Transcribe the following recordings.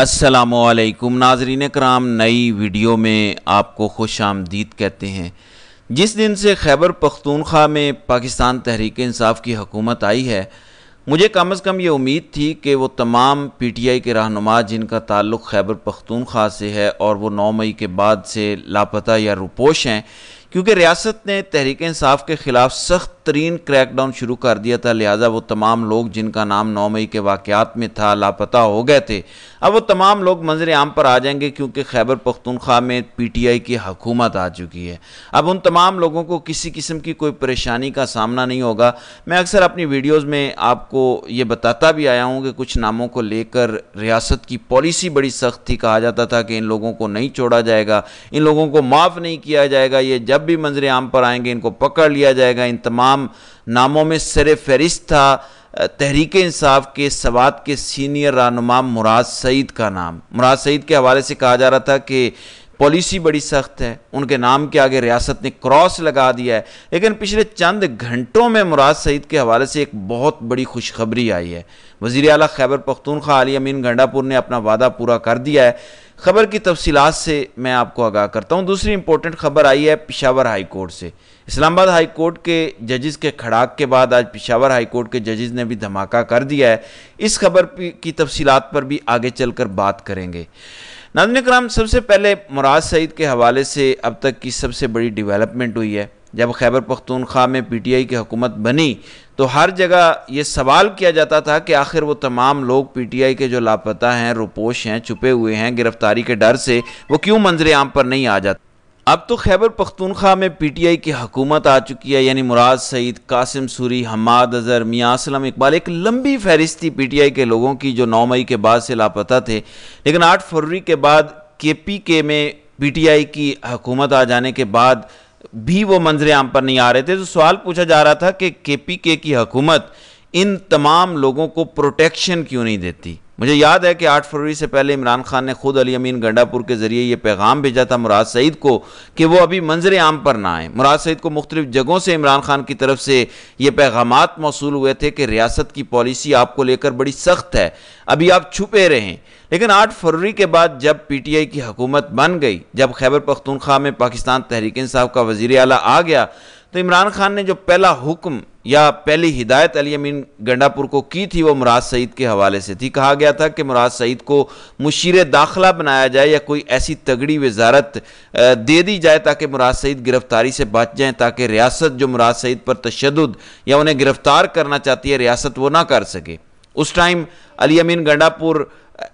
السلام علیکم۔ ناظرین کرام، نئی ویڈیو میں آپ کو خوش آمدید کہتے ہیں۔ جس دن سے خیبر پختونخوا میں پاکستان تحریک انصاف کی حکومت آئی ہے، مجھے کم از کم یہ امید تھی کہ وہ تمام پی ٹی آئی کے رہنما جن کا تعلق خیبر پختونخوا سے ہے اور وہ نو مئی کے بعد سے لاپتہ یا روپوش ہیں، کیونکہ ریاست نے تحریک انصاف کے خلاف سخت ترین کریک ڈاؤن شروع کر دیا تھا، لہٰذا وہ تمام لوگ جن کا نام نو مئی کے واقعات میں تھا، لاپتہ ہو گئے تھے۔ اب وہ تمام لوگ منظر عام پر آ جائیں گے کیونکہ خیبر پختونخوا میں پی ٹی آئی کی حکومت آ چکی ہے۔ اب ان تمام لوگوں کو کسی قسم کی کوئی پریشانی کا سامنا نہیں ہوگا۔ میں اکثر اپنی ویڈیوز میں آپ کو یہ بتاتا بھی آیا ہوں کہ کچھ ناموں کو لے کر ریاست کی پالیسی بڑی سخت تھی۔ کہا جاتا تھا کہ ان لوگوں کو نہیں چھوڑا جائے گا، ان لوگوں کو معاف نہیں کیا جائے گا، یہ جب بھی منظر عام پر آئیں گے ان کو پکڑ لیا جائے گا۔ ان تمام ناموں میں سر فہرست تھا تحریک انصاف کے سوات کے سینئر رہنما مراد سعید کا نام۔ مراد سعید کے حوالے سے کہا جا رہا تھا کہ پالیسی بڑی سخت ہے۔ ان کے نام کے آگے ریاست نے کراس لگا دیا ہے۔ لیکن پچھلے چند گھنٹوں میں مراد سعید کے حوالے سے ایک بہت بڑی خوشخبری آئی ہے۔ وزیر اعلیٰ خیبر پختونخوا، علی امین گنڈا پور نے اپنا وعدہ پورا کر دیا ہے۔ خبر کی تفصیلات سے میں آپ کو آگاہ کرتا ہوں۔ دوسری امپورٹنٹ خبر آئی ہے پشاور ہائی کورٹ سے۔ اسلام آباد ہائی کورٹ کے ججز کے کھڑاک کے بعد آج پشاور ہائی کورٹ کے ججز نے بھی دھماکہ کر دیا ہے۔ اس خبر کی تفصیلات پر بھی آگے چل کر بات کریں گے۔ ناظرین کرام، سب سے پہلے مراد سعید کے حوالے سے اب تک کی سب سے بڑی ڈیولپمنٹ ہوئی ہے۔ جب خیبر پختونخوا میں پی ٹی آئی کی حکومت بنی تو ہر جگہ یہ سوال کیا جاتا تھا کہ آخر وہ تمام لوگ پی ٹی آئی کے جو لاپتہ ہیں، روپوش ہیں، چھپے ہوئے ہیں، گرفتاری کے ڈر سے وہ کیوں منظر عام پر نہیں آ جاتے؟ اب تو خیبر پختونخوا میں پی ٹی آئی کی حکومت آ چکی ہے یعنی مراد سعید قاسم سوری، حماد اظہر، میاں اسلم اقبال، ایک لمبی فہرست تھی پی ٹی آئی کے لوگوں کی جو نو مئی کے بعد سے لاپتہ تھے۔ لیکن آٹھ فروری کے بعد کے پی کے میں پی ٹی آئی کی حکومت آ جانے کے بعد بھی وہ منظر عام پر نہیں آ رہے تھے۔ تو سوال پوچھا جا رہا تھا کہ کے پی کے کی حکومت ان تمام لوگوں کو پروٹیکشن کیوں نہیں دیتی؟ مجھے یاد ہے کہ آٹھ فروری سے پہلے عمران خان نے خود علی امین گنڈا پور کے ذریعے یہ پیغام بھیجا تھا مراد سعید کو کہ وہ ابھی منظر عام پر نہ آئیں۔ مراد سعید کو مختلف جگہوں سے عمران خان کی طرف سے یہ پیغامات موصول ہوئے تھے کہ ریاست کی پالیسی آپ کو لے کر بڑی سخت ہے۔ ابھی آپ چھپے رہیں لیکن آٹھ فروری کے بعد جب پی ٹی آئی کی حکومت بن گئی، جب خیبر پختونخوا میں پاکستان تحریک انصاف کا وزیر اعلیٰ آ گیا، تو عمران خان نے جو پہلا حکم یا پہلی ہدایت علی امین گنڈا پور کو کی تھی وہ مراد سعید کے حوالے سے تھی۔ کہا گیا تھا کہ مراد سعید کو مشیر داخلہ بنایا جائے یا کوئی ایسی تگڑی وزارت دے دی جائے تاکہ مراد سعید گرفتاری سے بچ جائیں، تاکہ ریاست جو مراد سعید پر تشدد یا انہیں گرفتار کرنا چاہتی ہے، ریاست وہ نہ کر سکے۔ اس ٹائم علی امین گنڈا پور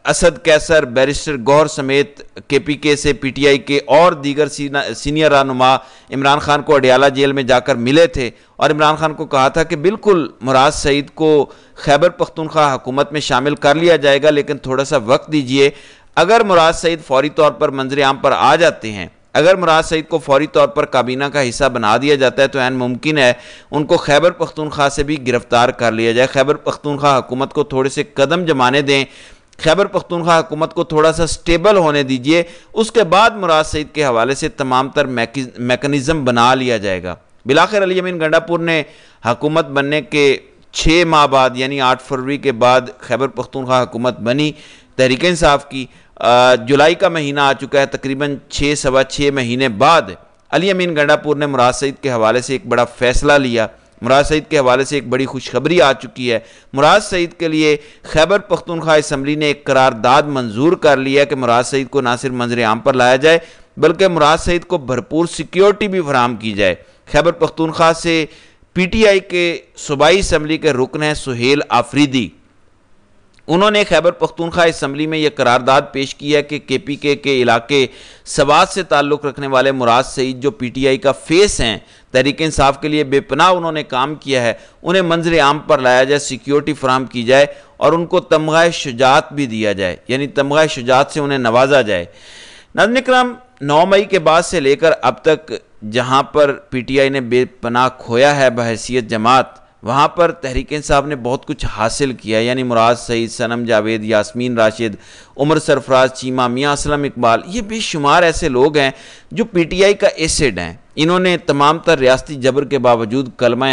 اسد کیسر، بیرسٹر گور سمیت کے پی کے سے، پی ٹی آئی کے اور دیگر سینئر رہنما عمران خان کو اڈیالہ جیل میں جا کر ملے تھے اور عمران خان کو کہا تھا کہ بالکل مراد سعید کو خیبر پختونخوا حکومت میں شامل کر لیا جائے گا، لیکن تھوڑا سا وقت دیجیے۔ اگر مراد سعید فوری طور پر منظر عام پر آ جاتے ہیں، اگر مراد سعید کو فوری طور پر کابینہ کا حصہ بنا دیا جاتا ہے تو این ممکن ہے ان کو خیبر پختونخوا سے بھی گرفتار کر لیا جائے۔ خیبر پختونخوا حکومت کو تھوڑے سے قدم جمانے دیں خیبر پختونخوا حکومت کو تھوڑا سا سٹیبل ہونے دیجیے، اس کے بعد مراد سعید کے حوالے سے تمام تر میکنزم بنا لیا جائے گا۔ بلاخر علی امین گنڈا پور نے حکومت بننے کے چھ ماہ بعد یعنی آٹھ فروری کے بعد خیبر پختونخوا حکومت بنی، تحریک انصاف کی جولائی کا مہینہ آ چکا ہے، تقریباً چھ، سوا چھ مہینے بعد علی امین گنڈا پور نے مراد سعید کے حوالے سے ایک بڑا فیصلہ لیا۔ مراد سعید کے حوالے سے ایک بڑی خوشخبری آ چکی ہے۔ مراد سعید کے لیے خیبر پختونخوا اسمبلی نے ایک قرارداد منظور کر لیا کہ مراد سعید کو نہ صرف منظر عام پر لایا جائے بلکہ مراد سعید کو بھرپور سیکیورٹی بھی فراہم کی جائے۔ خیبر پختونخوا سے پی ٹی آئی کے صوبائی اسمبلی کے رکن ہیں سہیل آفریدی۔ انہوں نے خیبر پختونخوا اسمبلی میں یہ قرارداد پیش کیا کہ کے پی کے کے علاقے سواد سے تعلق رکھنے والے مراد سعید جو پی ٹی آئی کا فیس ہیں، تحریک انصاف کے لیے بے پناہ انہوں نے کام کیا ہے، انہیں منظر عام پر لایا جائے سیکیورٹی فراہم کی جائے اور ان کو تمغہ شجاعت بھی دیا جائے یعنی تمغہ شجاعت سے انہیں نوازا جائے۔ نظم اکرام، نو مئی کے بعد سے لے کر اب تک جہاں پر پی ٹی آئی نے بے پناہ کھویا ہے بحیثیت جماعت وہاں پر تحریک انصاف نے بہت کچھ حاصل کیا یعنی مراد سعید سنم جاوید، یاسمین، راشد، عمر سرفراز چیمہ میاں اسلم اقبال، یہ بے شمار ایسے لوگ ہیں جو پی ٹی آئی کا ایسڈ ہیں۔ انہوں نے تمام تر ریاستی جبر کے باوجود کلمہ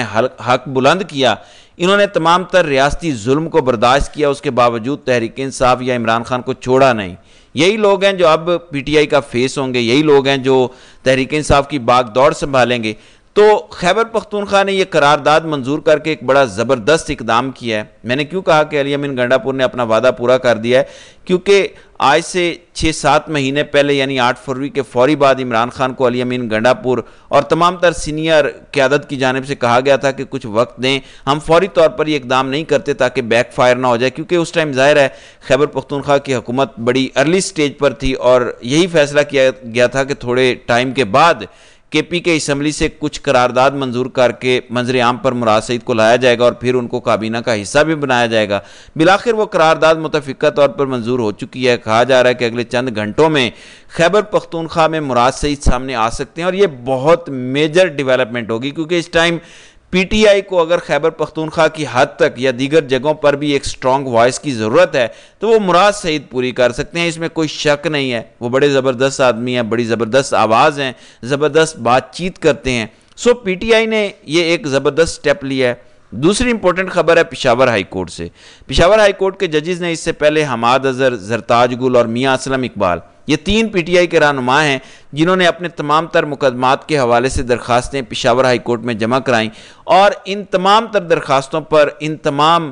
حق بلند کیا، انہوں نے تمام تر ریاستی ظلم کو برداشت کیا، اس کے باوجود تحریک انصاف یا عمران خان کو چھوڑا نہیں۔ یہی لوگ ہیں جو اب پی ٹی آئی کا فیس ہوں گے، یہی لوگ ہیں جو تحریک انصاف کی باغ دوڑ سنبھالیں گے۔ تو خیبر پختونخوا نے یہ قرارداد منظور کر کے ایک بڑا زبردست اقدام کیا ہے۔ میں نے کیوں کہا کہ علی امین گنڈا پور نے اپنا وعدہ پورا کر دیا ہے؟ کیونکہ آج سے چھ سات مہینے پہلے یعنی آٹھ فروری کے فوری بعد عمران خان کو علی امین گنڈا پور اور تمام تر سینئر قیادت کی جانب سے کہا گیا تھا کہ کچھ وقت دیں۔ ہم فوری طور پر یہ اقدام نہیں کرتے تاکہ بیک فائر نہ ہو جائے، کیونکہ اس ٹائم ظاہر ہے خیبر پختونخوا کی حکومت بڑی ارلی سٹیج پر تھی اور یہی فیصلہ کیا گیا تھا کہ تھوڑے ٹائم کے بعد کے پی کے اسمبلی سے کچھ قرارداد منظور کر کے منظر عام پر مراد سعید کو لایا جائے گا اور پھر ان کو کابینہ کا حصہ بھی بنایا جائے گا۔ بلاخر وہ قرارداد متفقہ طور پر منظور ہو چکی ہے۔ کہا جا رہا ہے کہ اگلے چند گھنٹوں میں خیبر پختونخوا میں مراد سعید سامنے آ سکتے ہیں اور یہ بہت میجر ڈیولپمنٹ ہوگی کیونکہ اس ٹائم پی ٹی آئی کو اگر خیبر پختونخوا کی حد تک یا دیگر جگہوں پر بھی ایک سٹرونگ وائس کی ضرورت ہے، تو وہ مراد سعید پوری کر سکتے ہیں۔ اس میں کوئی شک نہیں ہے۔ وہ بڑے زبردست آدمی ہیں، بڑی زبردست آواز ہیں، زبردست بات چیت کرتے ہیں۔ سو پی ٹی آئی نے یہ ایک زبردست سٹیپ لیا ہے۔ دوسری امپورٹنٹ خبر ہے پشاور ہائی کورٹ سے۔ پشاور ہائی کورٹ کے ججز نے اس سے پہلے حماد اظہر، زرتاج گل اور میاں اسلم اقبال یہ تین پی ٹی آئی کے رہنما ہیں جنہوں نے اپنے تمام تر مقدمات کے حوالے سے درخواستیں پشاور ہائی کورٹ میں جمع کرائیں اور ان تمام تر درخواستوں پر ان تمام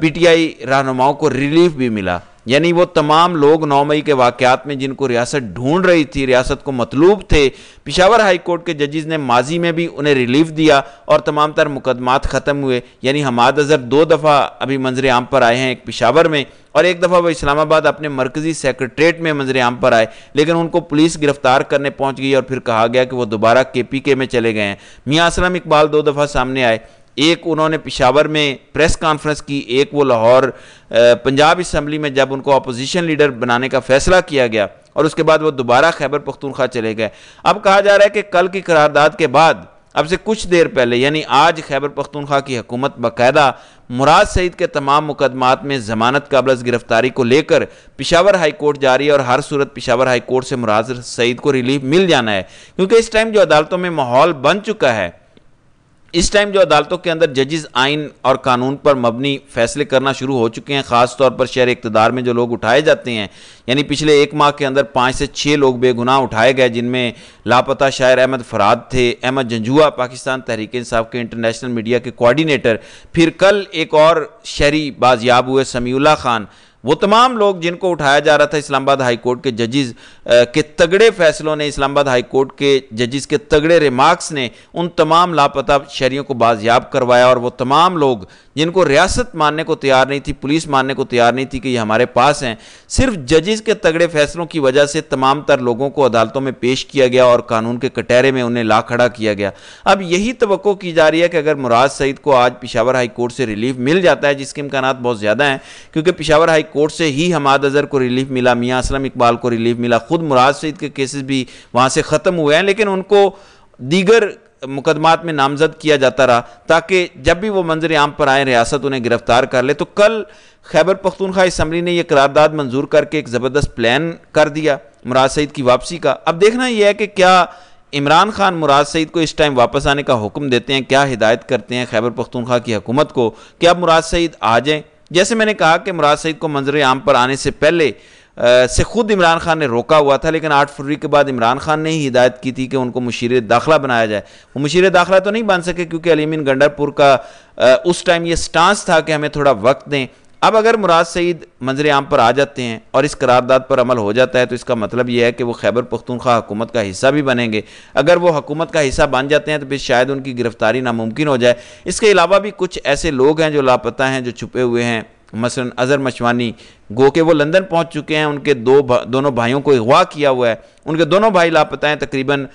پی ٹی آئی رہنماؤں کو ریلیف بھی ملا۔ یعنی وہ تمام لوگ نو مئی کے واقعات میں جن کو ریاست ڈھونڈ رہی تھی، ریاست کو مطلوب تھے، پشاور ہائی کورٹ کے ججز نے ماضی میں بھی انہیں ریلیف دیا اور تمام تر مقدمات ختم ہوئے۔ یعنی حماد اظہر دو دفعہ ابھی منظر عام پر آئے ہیں ایک پشاور میں اور ایک دفعہ وہ اسلام آباد اپنے مرکزی سیکرٹریٹ میں منظر عام پر آئے، لیکن ان کو پولیس گرفتار کرنے پہنچ گئی اور پھر کہا گیا کہ وہ دوبارہ کے پی کے میں چلے گئے ہیں۔ میاں اسلم اقبال دو دفعہ سامنے آئے۔ ایک انہوں نے پشاور میں پریس کانفرنس کی، ایک وہ لاہور پنجاب اسمبلی میں جب ان کو اپوزیشن لیڈر بنانے کا فیصلہ کیا گیا اور اس کے بعد وہ دوبارہ خیبر پختونخوا چلے گئے۔ اب کہا جا رہا ہے کہ کل کی قرارداد کے بعد، اب سے کچھ دیر پہلے یعنی آج خیبر پختونخوا کی حکومت باقاعدہ مراد سعید کے تمام مقدمات میں ضمانت قابل از گرفتاری کو لے کر پشاور ہائی کورٹ جاری ہے اور ہر صورت پشاور ہائی کورٹ سے مراد سعید کو ریلیف مل جانا ہے۔ کیونکہ اس ٹائم جو عدالتوں میں ماحول بن چکا ہے اس ٹائم جو عدالتوں کے اندر ججز آئین اور قانون پر مبنی فیصلے کرنا شروع ہو چکے ہیں، خاص طور پر شہر اقتدار میں جو لوگ اٹھائے جاتے ہیں یعنی پچھلے ایک ماہ کے اندر پانچ سے چھ لوگ بے گناہ اٹھائے گئے، جن میں لاپتہ شاعر احمد فراد تھے، احمد جنجوا پاکستان تحریک انصاف کے انٹرنیشنل میڈیا کے کوارڈینیٹر پھر کل ایک اور شہری بازیاب ہوئے، سمیع اللہ خان وہ تمام لوگ جن کو اٹھایا جا رہا تھا اسلام آباد ہائی کورٹ کے ججز کے تگڑے فیصلوں نے اسلام آباد ہائی کورٹ کے ججز کے تگڑے ریمارکس نے ان تمام لاپتہ شہریوں کو بازیاب کروایا اور وہ تمام لوگ جن کو ریاست ماننے کو تیار نہیں تھی، پولیس ماننے کو تیار نہیں تھی کہ یہ ہمارے پاس ہیں، صرف ججز کے تگڑے فیصلوں کی وجہ سے تمام تر لوگوں کو عدالتوں میں پیش کیا گیا اور قانون کے کٹہرے میں انہیں لا کھڑا کیا گیا۔ اب یہی توقع کی جا رہی ہے کہ اگر مراد سعید کو آج پشاور ہائی کورٹ سے ریلیف مل جاتا ہے، جس کے امکانات بہت زیادہ ہیں، کیونکہ پشاور ہائی کورٹ سے ہی حماد اظہر کو ریلیف ملا، میاں اسلم اقبال کو ریلیف ملا۔ خود مراد سعید کے کیسز بھی وہاں سے ختم ہوئے ہیں، لیکن ان کو دیگر مقدمات میں نامزد کیا جاتا رہا۔ تاکہ جب بھی وہ منظر عام پر آئیں ریاست انہیں گرفتار کر لے۔ تو کل خیبر پختونخوا اسمبلی نے یہ قرارداد منظور کر کے ایک زبردست پلان کر دیا مراد سعید کی واپسی کا۔ اب دیکھنا یہ ہے کہ کیا عمران خان مراد سعید کو اس ٹائم واپس آنے کا حکم دیتے ہیں، کیا ہدایت کرتے ہیں خیبر پختونخوا کی حکومت کو؟ کہ اب مراد سعید آ جائیں جیسے میں نے کہا کہ مراد سعید کو منظر عام پر آنے سے پہلے سے خود عمران خان نے روکا ہوا تھا، لیکن آٹھ فروری کے بعد عمران خان نے ہی ہدایت کی تھی کہ ان کو مشیر داخلہ بنایا جائے۔ وہ مشیر داخلہ تو نہیں بن سکے کیونکہ علیمین گنڈر پور کا اس ٹائم یہ سٹانس تھا کہ ہمیں تھوڑا وقت دیں۔ اب اگر مراد سعید منظر عام پر آ جاتے ہیں اور اس قرارداد پر عمل ہو جاتا ہے، تو اس کا مطلب یہ ہے کہ وہ خیبر پختونخوا حکومت کا حصہ بھی بنیں گے۔ اگر وہ حکومت کا حصہ بن جاتے ہیں، تو پھر شاید ان کی گرفتاری ناممکن ہو جائے۔ اس کے علاوہ بھی کچھ ایسے لوگ ہیں جو لاپتہ ہیں، جو چھپے ہوئے ہیں۔ مثلا اظہر مشوانی، گو کہ وہ لندن پہنچ چکے ہیں۔ ان کے دو دونوں بھائیوں کو اغوا کیا ہوا ہے۔ ان کے دونوں بھائی لاپتہ ہیں تقریباً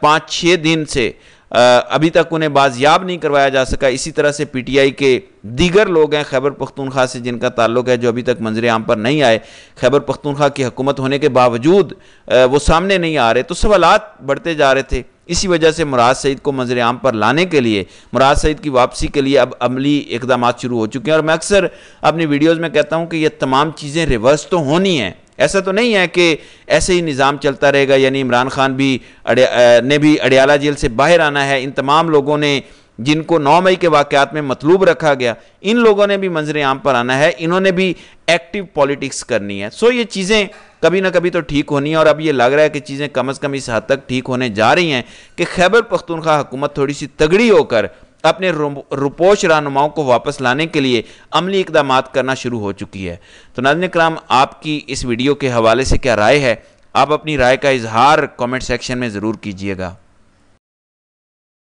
پانچ، چھ دن سے۔ ابھی تک انہیں بازیاب نہیں کروایا جا سکا۔ اسی طرح سے پی ٹی آئی کے دیگر لوگ ہیں، خیبر پختونخوا سے جن کا تعلق ہے جو ابھی تک منظر عام پر نہیں آئے۔ خیبر پختونخوا کی حکومت ہونے کے باوجود وہ سامنے نہیں آ رہے۔ تو سوالات بڑھتے جا رہے تھے۔ اسی وجہ سے مراد سعید کو منظر عام پر لانے کے لیے، مراد سعید کی واپسی کے لیے اب عملی اقدامات شروع ہو چکے ہیں۔ اور میں اکثر اپنی ویڈیوز میں کہتا ہوں کہ یہ تمام چیزیں ریورس تو ہونی ہیں۔ ایسا تو نہیں ہے کہ ایسے ہی نظام چلتا رہے گا یعنی عمران خان بھی نے بھی اڈیالہ جیل سے باہر آنا ہے۔ ان تمام لوگوں نے جن کو نو مئی کے واقعات میں مطلوب رکھا گیا، ان لوگوں نے بھی منظر عام پر آنا ہے۔ انہوں نے بھی ایکٹیو پولیٹکس کرنی ہے۔ سو یہ چیزیں کبھی نہ کبھی تو ٹھیک ہونی ہے اور اب یہ لگ رہا ہے کہ چیزیں کم از کم اس حد تک ٹھیک ہونے جا رہی ہیں کہ خیبر پختونخوا حکومت تھوڑی سی تگڑی ہو کر اپنے رپوش رہنماؤں کو واپس لانے کے لیے عملی اقدامات کرنا شروع ہو چکی ہے۔ تو ناظرین کرام، آپ کی اس ویڈیو کے حوالے سے کیا رائے ہے؟ آپ اپنی رائے کا اظہار کومنٹ سیکشن میں ضرور کیجیے گا۔